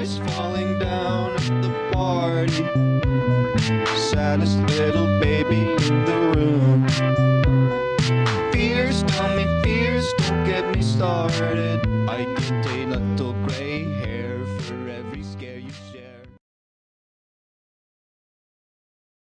tears falling down at the party. Saddest little baby in the room. Fears, tell me fears, don't get me started. I get a little gray hair for every scare you share.